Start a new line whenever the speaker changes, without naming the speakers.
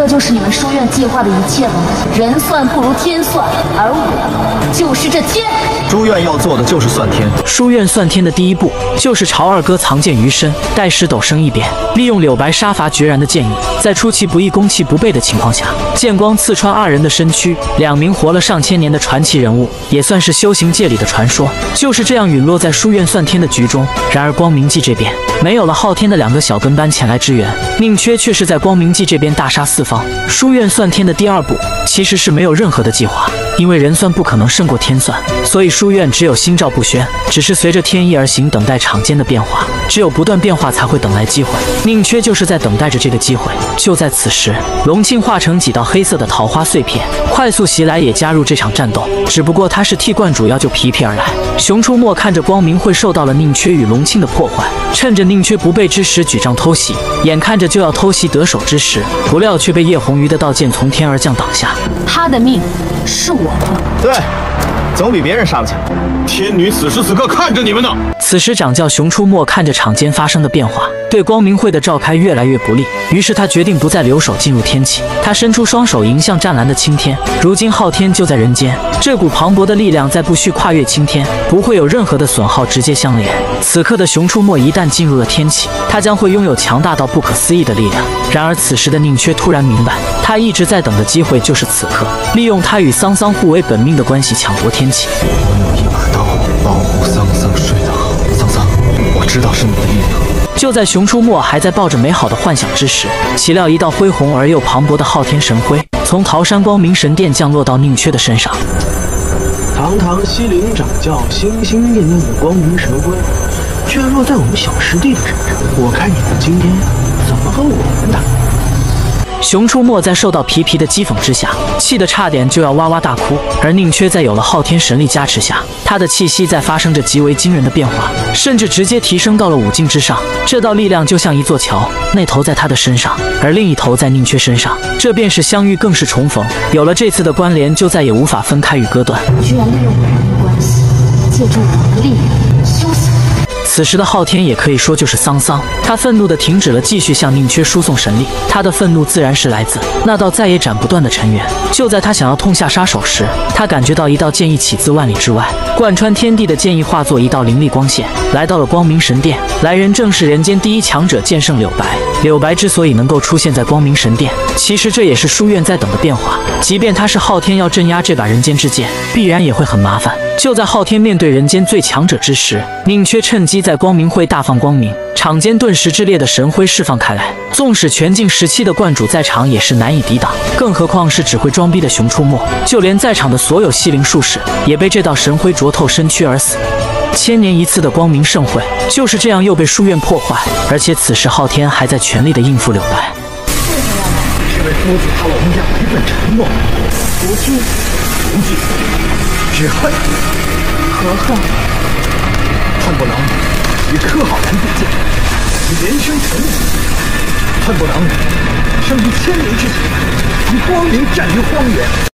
这就是你们书院计划的一切吗？人算不如天算，而我就是这天。
书院要做的就是算天。
书院算天的第一步就是朝二哥藏剑于身，待石斗升一变，利用柳白杀伐决然的剑意，在出其不意、攻其不备的情况下，剑光刺穿二人的身躯。两名活了上千年的传奇人物，也算是修行界里的传说，就是这样陨落在书院算天的局中。然而光明记这边没有了昊天的两个小跟班前来支援，宁缺却是在光明记这边大杀四方。书院算天的第二步其实是没有任何的计划，因为人算不可能胜过天算，所以书院只有心照不宣，只是随着天意而行，等待场间的变化。只有不断变化，才会等来机会。宁缺就是在等待着这个机会。就在此时，龙庆化成几道黑色的桃花碎片，快速袭来，也加入这场战斗。只不过他是替观主要救皮皮而来。熊出没看着光明会受到了宁缺与龙庆的破坏，趁着宁缺不备之时举杖偷袭，眼看着就要偷袭得手之时，不料却被叶红鱼的道剑从天而降挡下。
他的命是我的。
对。总比别人杀得强。
天女此时此刻看着你们呢。
此时掌教熊出没看着场间发生的变化，对光明会的召开越来越不利，于是他决定不再留守进入天启。他伸出双手迎向湛蓝的青天。如今昊天就在人间，这股磅礴的力量在不需跨越青天，不会有任何的损耗直接相连。此刻的熊出没一旦进入了天启，他将会拥有强大到不可思议的力量。然而此时的宁缺突然明白，他一直在等的机会就是此刻，利用他与桑桑互为本命的关系抢夺天启。
我有一把刀，保护桑桑睡得好。桑桑，我知道是你的力量。
就在熊出没还在抱着美好的幻想之时，岂料一道恢宏而又磅礴的昊天神辉从桃山光明神殿降落到宁缺的身上。
堂堂西陵掌教，心心念念的光明神辉，居然落在我们小师弟的身上。我看你们今天怎么和我们打？
熊出没在受到皮皮的讥讽之下，气得差点就要哇哇大哭。而宁缺在有了昊天神力加持下，他的气息在发生着极为惊人的变化，甚至直接提升到了五境之上。这道力量就像一座桥，那头在他的身上，而另一头在宁缺身上，这便是相遇，更是重逢。有了这次的关联，就再也无法分开与割断。
居然利用我们的关系，借助我的力量。
此时的昊天也可以说就是桑桑，他愤怒地停止了继续向宁缺输送神力。他的愤怒自然是来自那道再也斩不断的尘缘。就在他想要痛下杀手时，他感觉到一道剑意起自万里之外，贯穿天地的剑意化作一道凌厉光线，来到了光明神殿。来人正是人间第一强者剑圣柳白。柳白之所以能够出现在光明神殿，其实这也是书院在等的变化。即便他是昊天要镇压这把人间之剑，必然也会很麻烦。就在昊天面对人间最强者之时，宁缺趁机在光明会大放光明，场间顿时炽烈的神辉释放开来。纵使全境时期的观主在场，也是难以抵挡，更何况是只会装逼的熊出没。就连在场的所有西陵术士，也被这道神辉灼透身躯而死。千年一次的光明盛会，就是这样又被书院破坏。而且此时昊天还在全力的应付柳白。
这位夫子他老人家违背承诺，
无惧，
无惧，只恨。
何恨？
恨不能与柯浩然并肩，以连生存武；恨不能生于千年之前，以光明战于荒原。